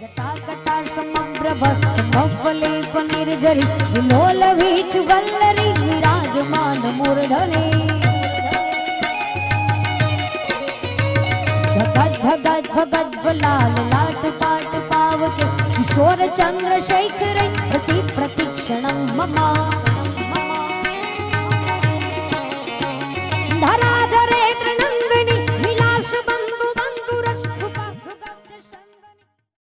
जटाकटा समग्रभ समवलेप निर्जरी विलोलवीच वल्लरी विराजमान मूर्धने भगत भगत भगत लाल लाट पाट पावके किशोर चंद्रशेखर प्रति प्रतिक्षणं मम.